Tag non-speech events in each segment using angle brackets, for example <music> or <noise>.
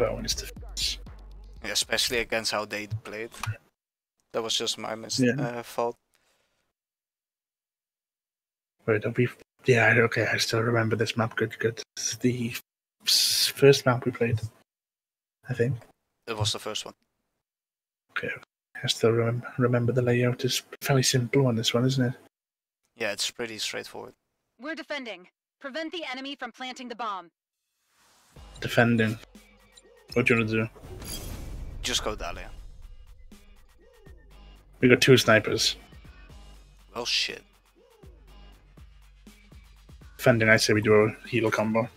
about when it's defense. especially against how they played. That was just my mis- Yeah. uh, fault. Right, don't be. Yeah, okay, I still remember this map good, good. This is the first map we played, I think. It was the first one. Okay, I still remember, remember the layout is fairly simple on this one, isn't it? Yeah, it's pretty straightforward. We're defending. Prevent the enemy from planting the bomb. Defending. What do you want to do? Just go Dahlia. We got two snipers. Well, shit. Defending, I say we do a heal combo.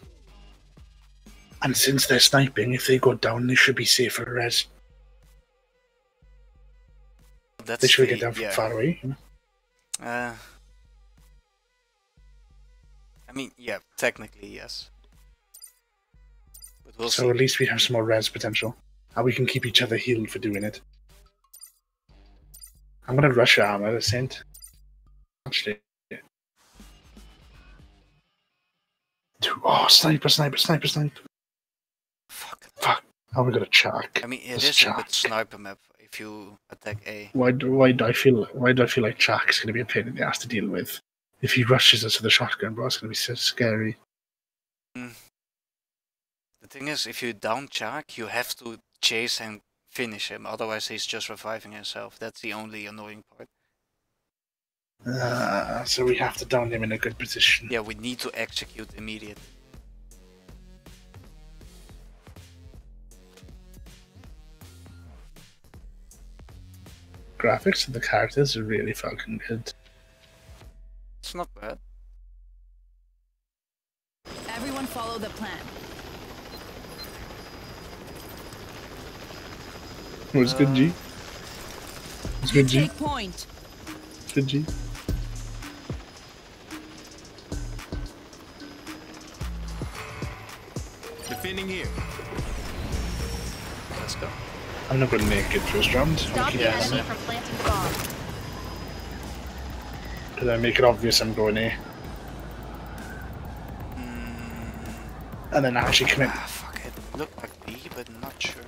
And since they're sniping, if they go down, they should be safe for res. That's They should the- get down from yeah. far away. Uh, I mean, yeah, technically yes. So at least we have some more res potential. And we can keep each other healed for doing it. I'm gonna rush armor, Saint. Actually. Two- Oh, sniper, sniper, sniper, sniper. Fuck. Fuck. How are we gonna chuck? I mean, it Let's is a good sniper map if you attack A. Why do, why do I feel why do I feel like Chaac's gonna be a pain in the ass to deal with? If he rushes us with a shotgun, bro, it's gonna be so scary. Hmm. The thing is, if you down Chaac, you have to chase and finish him. Otherwise, he's just reviving himself. That's the only annoying part. Uh, so we have to down him in a good position. Yeah, we need to execute immediately. Graphics of the characters are really fucking good. It's not bad. Everyone follow the plan. It was good, G. It was good, G. Take point. Good, G. Defending here. Let's go. I'm not gonna make it first round. Stop the Yes. enemy from planting the bomb. Because I make it obvious I'm going A. Mm, And then actually commit. ah, fuck it. Looked like B, but not sure.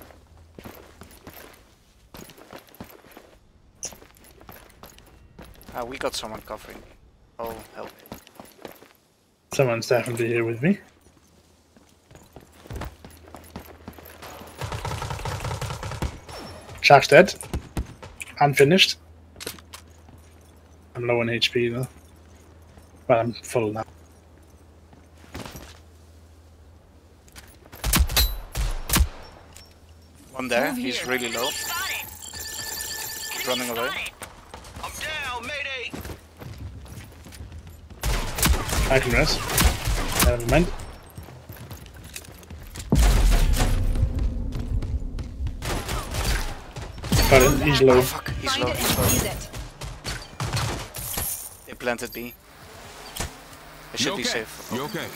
Ah, we got someone covering. Oh, help. Someone's definitely here with me. Shark's dead. Unfinished. I'm low on HP though. But I'm full now. One there. He's really low. Running away. I'm down, mayday. I can rest. Never mind. Got it. He's low. Oh, fuck. He's Find low. it and He's low. seize it. They planted B. They should You be okay? safe. You okay?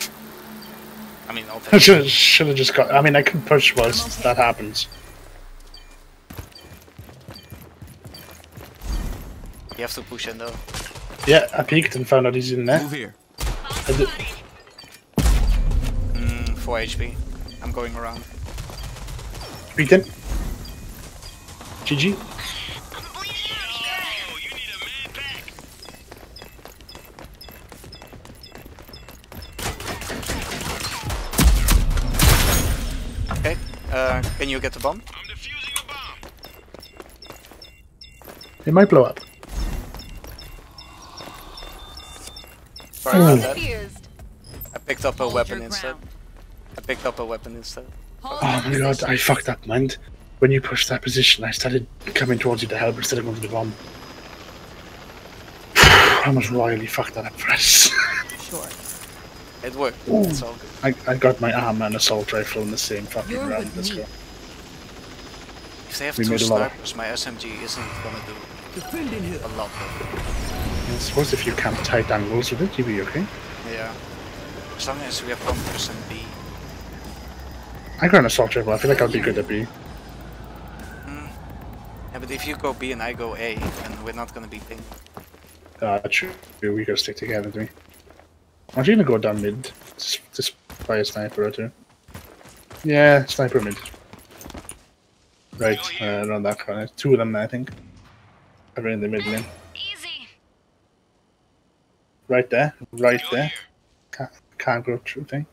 I mean, I'll <laughs> I should should have just got. I mean, I can push whilst that happens. You have to push in though. Yeah, I peeked and found out he's in there. Move here. I did- Mm, 4 HP. I'm going around. In. GG. You need a man back. Okay. Uh, can you get the bomb? I'm defusing a bomb. It might blow up. Sorry about that. I picked up a Hold weapon instead. I picked up a weapon instead. Hold Oh my god. I fucked up, man. When you pushed that position, I started coming towards you to help instead of going for the bomb. <sighs> I almost royally fucked that up for us. Sure. It worked. Ooh. It's all good. I, I got my armor and assault rifle in the same fucking You're round. Let's go. If they have We two made a lot snipers, my SMG isn't gonna do Defending here. a lot. Though. I suppose if you camp tight angles with it, you'll be okay. Yeah. As long as we have one person B. I got an assault rifle. I feel like I'll be good at B. Mm. Yeah, but if you go B and I go A, then we're not gonna be ping. Uh, true. We gotta stick together, do we? I'm actually gonna go down mid. Just, by a sniper or two. Yeah, sniper mid. Right, uh, around that corner. Two of them, I think. In the middle. in. Right there. Right Go there. Can't, can't go through thing.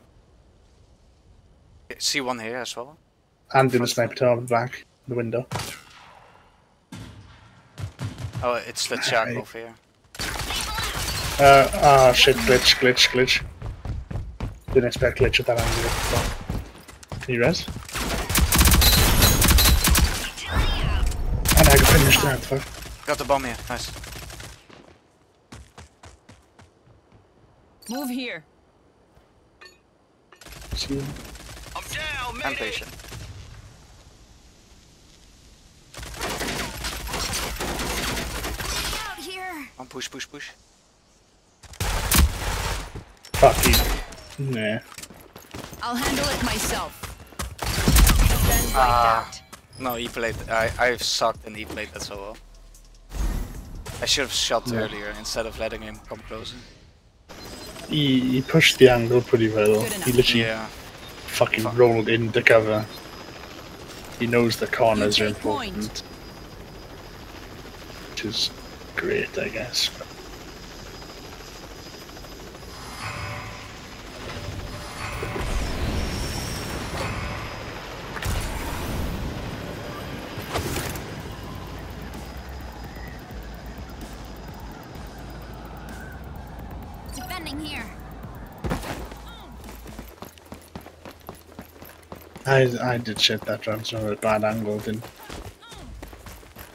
See one here as well. And in the sniper tower back the window. Oh, it's the <laughs> Jack Hey. over here. Uh, ah, shit, glitch, glitch, glitch. Didn't expect glitch at that angle. Can you res? And I can finish that, fuck. Got the bomb here. Nice. Move here. See? I'm down, I'm man. patient. Out here. One push, push, push. Fuck you. Nah. I'll handle it myself. Then Ah. No, he played. I I've sucked and he played that so well. I should have shot Yeah. earlier instead of letting him come closer. He, he pushed the angle pretty well. He literally Yeah. fucking Fuck. rolled into cover. He knows the corners are take point. important. Which is great, I guess. Defending here. I I did shit that round, so a bad angle didn't.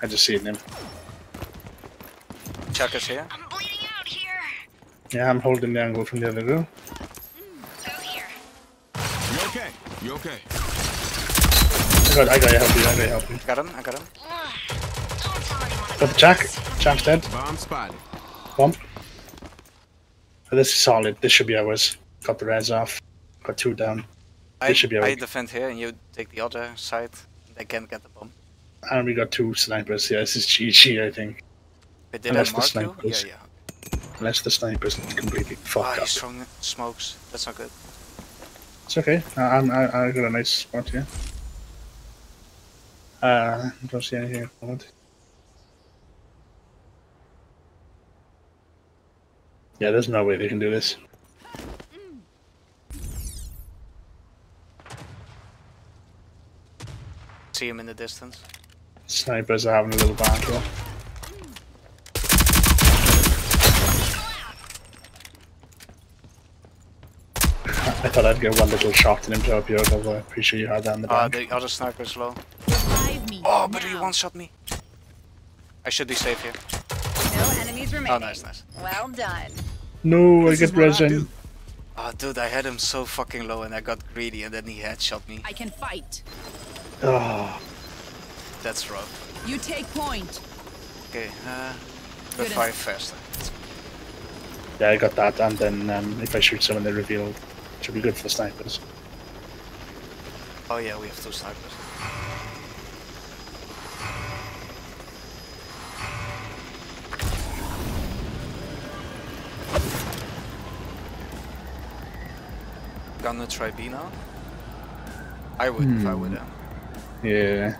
I just seen him. Chaac is here. I'm bleeding out here. Yeah, I'm holding the angle from the other room. Mm, go here. You okay? You okay? I got I got you help you, I got you help you. Got him. I got him. Ugh. Don't tell. Got the jack. Jack's dead. Bomb spotted. Bump. Oh, this is solid. This should be ours. Got the res off. Got two down. I, This should be I defend here and you take the other side. They can't get the bomb. And we got two snipers. Yeah, this is GG, I think. Did Unless the you? Yeah, snipers- yeah. Unless the snipers completely fuck Ah, up. he's throwing smokes. That's not good. It's okay. I, I'm, I, I got a nice spot here. Uh, don't see anything at the moment. Yeah, there's no way they can do this. See him in the distance. Snipers are having a little battle. I thought I'd get one little shot in him to up here, although I'm pretty sure you had that in the uh, back. the other sniper's low. Revive. Oh, but he now. one shot me. I should be safe here. No enemies remaining. Oh, nice, nice. Well done. No, This I get what I Oh, dude, I had him so fucking low and I got greedy and then he headshot me. I can fight. Oh, That's rough. You take point. Okay, uh, Good revive faster. yeah, I got that, and then um, if I shoot someone, they reveal. It should be good for the snipers. Oh yeah, we have two snipers. Gonna try B now? I would if I were Hmm. them, Yeah.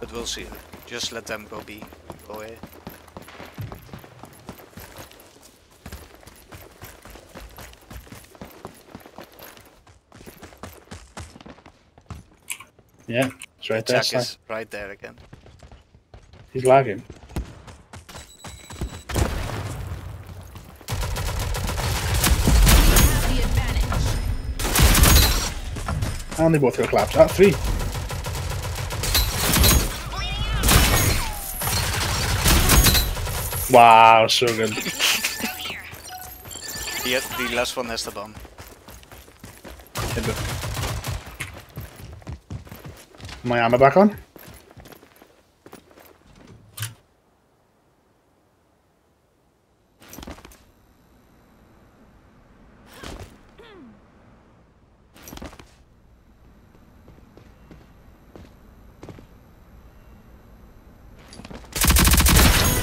but we'll see. Just let them go B. Go A. Yeah, it's right there. Jack is right there again. He's lagging. And they both got clapped. Ah, three. Wow, so good. The, the last one has the bomb. My armor back on?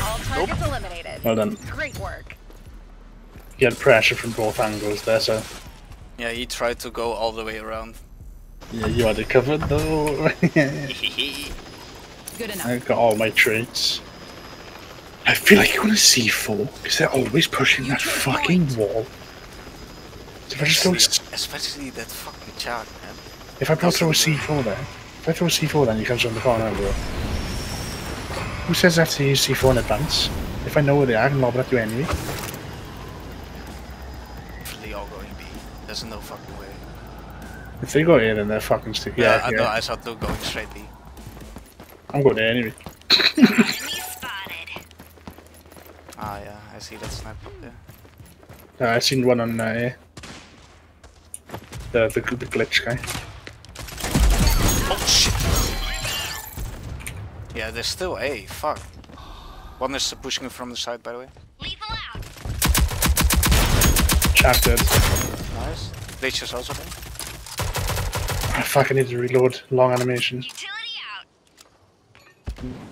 All targets eliminated. Well done. Great work. You had pressure from both angles there, so Yeah, he tried to go all the way around. yeah, you had it covered though. <laughs> Good enough. I got all my traits. I feel like you're gonna C4 because they're always pushing You that fucking point. wall. So if I just go, Especially, especially that fucking Chad, man. if I throw a That's the C4 there, if I throw a C4 then he comes around the corner, bro. Who says that have to use C4 in advance? If I know where they are, I can lob it at your enemy. Definitely all going B. There's no fucking way. If they go in, then they're fucking stick. Yeah, Yeah, I yeah. know. I saw two going straight B. I'm going there anyway. Enemy. Ah, yeah. I see that sniper up there. Uh, I seen one on uh, the, the the glitch guy. Oh shit! Yeah, there's still A. Fuck. One is pushing from the side, by the way. Lethal out. Chatted. Nice. Glitch is also there. I ah, fucking need to reload. Long animation. Utility out.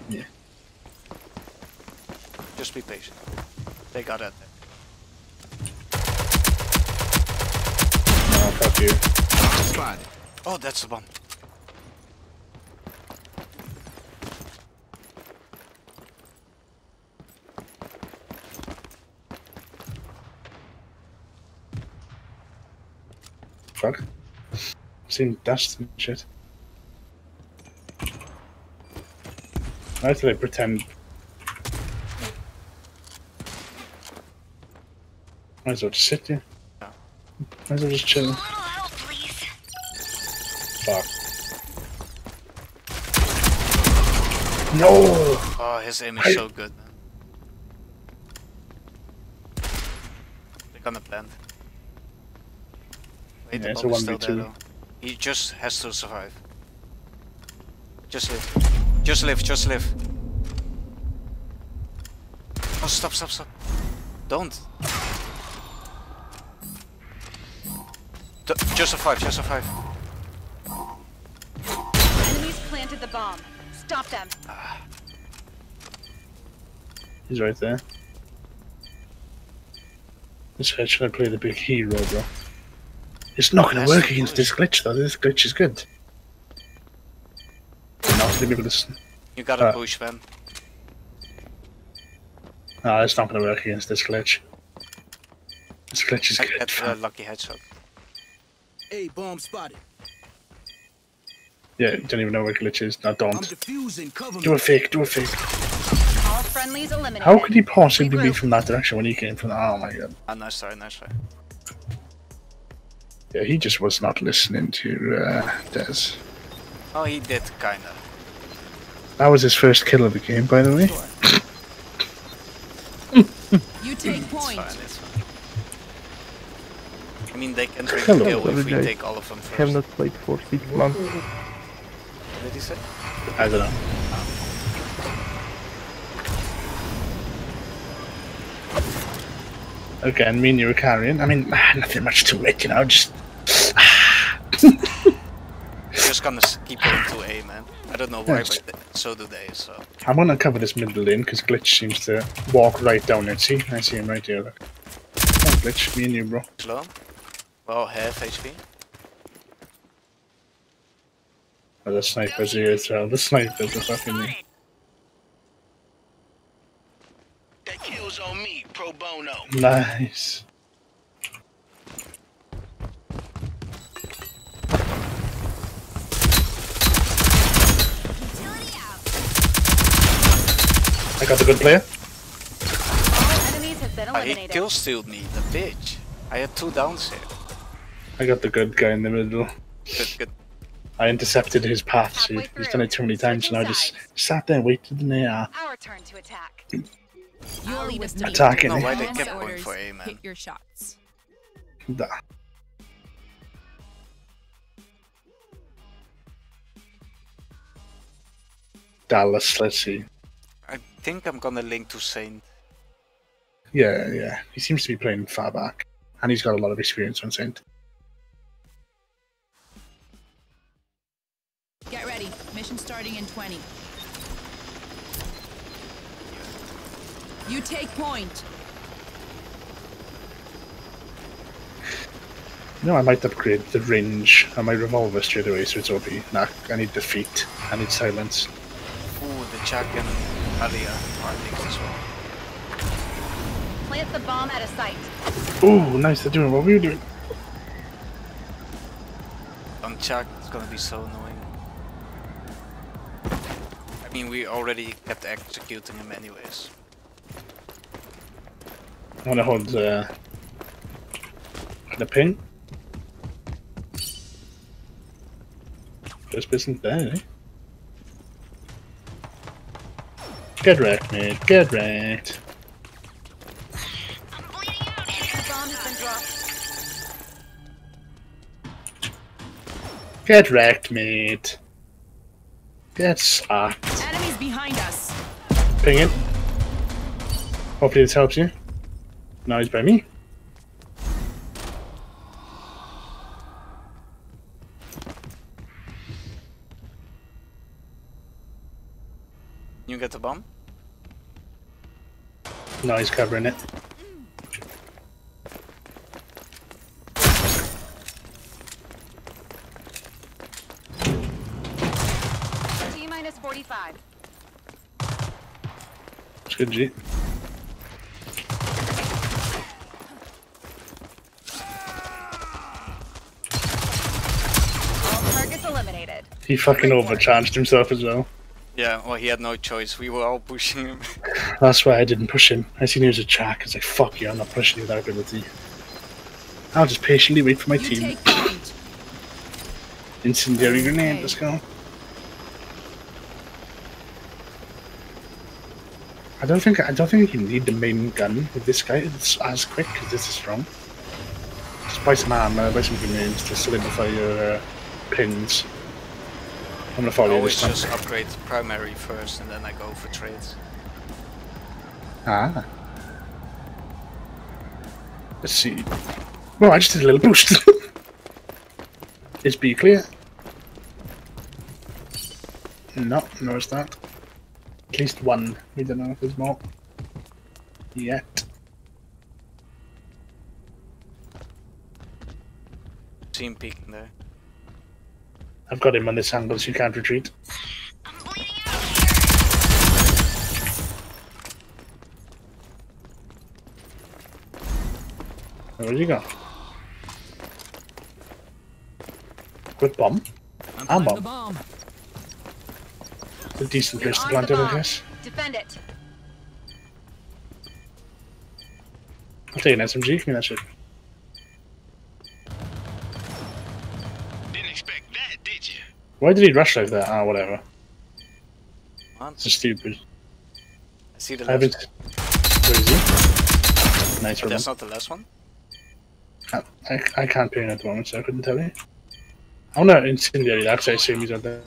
Yeah. Just be patient. They got it. Oh fuck you. Spotted. Oh, that's the bomb. Fuck. Seen dust and shit. Why do they pretend? Might as well just sit here. Yeah. Might as well just A chill. little help, please. Fuck. No! Oh, his aim is I- so good, man. They're gonna plant. Wait, Yeah, the a bomb is still 1v2. there though. He just has to survive. Just live. Just live, just live. Oh, stop, stop, stop. Don't. D just survive, just survive. Enemies planted the bomb. Stop them. Ah. He's right there. This guy should I play the big hero, bro. It's not gonna work against this glitch though. This glitch is good. Not let me listen. You gotta Uh. push, man. No, it's not gonna work against this glitch. This glitch is I good. get fam. a lucky headshot. A bomb spotted. Yeah, don't even know what glitch is. No, don't. defusing. Do a fake, do a fake. All friendlies eliminated. How could he possibly be from that direction when he came from? Oh my god. Ah, nice try, nice try. Yeah, he just was not listening to uh, Des. Oh, he did kinda. That was his first kill of the game, by the way. <laughs> You take It's fine, it's fine. I mean, they can take Hello, kill if we guys. take all of them have not played for six months. What did he say? I don't know. Again, me and you were carrying. I mean, <sighs> nothing much to it, you know. Just Just gonna s- keep going to A, man. I don't know why, yes. but so do they, so... I'm gonna cover this middle lane because Glitch seems to walk right down it. See, I see him right here. Look. Come on, Glitch, me and you, bro. Slow. Well, half HP. Oh, the snipers here as well. The snipers are fucking. Spotted. That kill's on me, pro bono. Nice. Utility out. I got the good player. All enemies have Ah, he eliminated. kill stealed me, the bitch. I had two downs here. I got the good guy in the middle. Good, good. I intercepted his path. See, Halfway he's through. done it too many times, and I just sides. sat there, waited in the air. Our turn to attack. You're with me. Attacking No, it. why they Command kept going for A, man. Hit your shots. Da. Dallas, let's see. I think I'm gonna link to Saint. Yeah, yeah. He seems to be playing far back. And he's got a lot of experience on Saint. Get ready. Mission starting in 20. You take point. No, I might upgrade the range on my revolver straight away so it's OP. Nah, I need defeat. I need silence. Ooh, the Chaac and Alia are linked as well. Plant the bomb at a site. Ooh, nice. They're doing what were you doing? On Chaac, it's gonna be so annoying. I mean, we already kept executing him anyways. I want to hold uh, the pin. This isn't there, eh? Get wrecked, mate. Get wrecked. I'm bleeding out The here. bomb has been dropped. Get wrecked, mate. Get sucked. Enemies behind us. Ping it. Hopefully this helps you. Now he's by me. Now he's covering it. T minus 45. It's good, G. All targets eliminated. He fucking overcharged himself as well. Yeah, well, he had no choice. We were all pushing him. <laughs> That's why I didn't push him. I seen he was a track. I was like, fuck you, I'm not pushing you with that ability. I'll just patiently wait for my You team. take point. Incendiary grenade, Okay. let's go. I don't think I don't think you need the main gun with this guy. It's as quick because this is strong. Just buy some armor, buy some grenades to solidify your uh, pins. I'm gonna follow you always this time. just upgrade primary first and then I go for trades. Ah. Let's see. Well, I just did a little boost. <laughs> Is B clear? No, no it's not. At least one. We don't know if there's more. Yet. See him peeking there. I've got him on this angle so you can't retreat. I'm bleeding out here. Where'd you go? Good bomb. I'm I'm bomb. the bomb. A decent You're place to plant the it, I guess. Defend it. I'll take an SMG, give me that shit. Didn't expect that, did you? Why did he rush like that? Ah, whatever. What? It's stupid. I see the last haven't. Where is he? Nice But that's not the last one? I, I, I can't ping at the moment, so I couldn't tell you. Oh no, incendiary, that's I assume he's out there.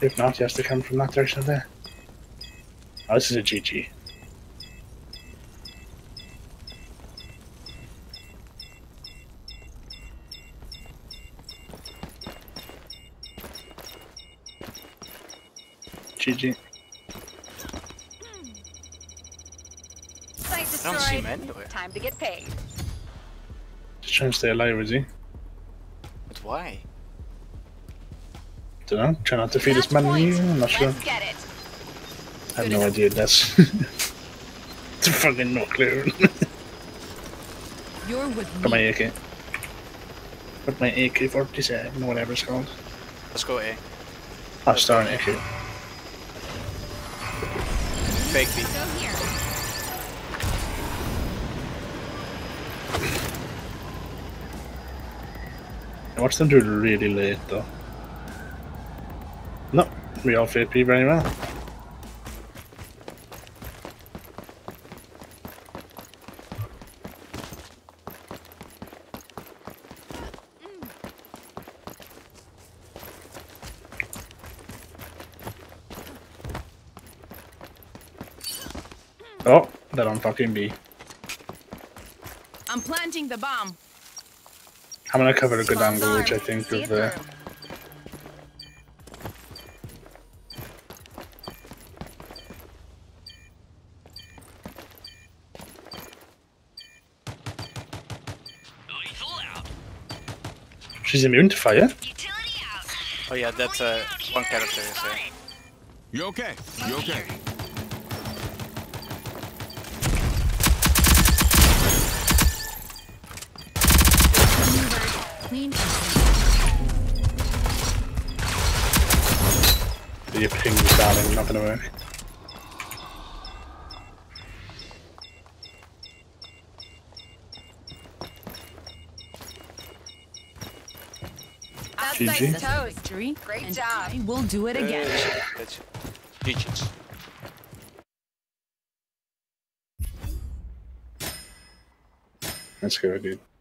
If not, he has to come from that direction there. Oh, this is a GG. GG. Site I destroyed. don't see him anywhere. Time to get paid. Just trying to stay alive, is he? But why? Don't know. Try not to feed his Match money. point. I'm not sure. Let's get it. I have no idea. That's. <laughs> it's a fucking no clue. <laughs> You're with Got my me. AK. Got my AK 47, whatever it's called. Let's go A. Oh, star an AK. Fake B. watched them do it really late though. No, we all fit P very well. Oh, that on fucking B. I'm planting the bomb. I'm gonna cover a good angle, which I think See of it uh, through. Lethal she's immune to fire. Oh yeah, that's uh, one character is there. You okay? You okay? Clean. Your ping is darling, not gonna work. Outside GG. toast. Victory. Great and job. I will do it again. That's it. GG's. Let's go, dude. Easy.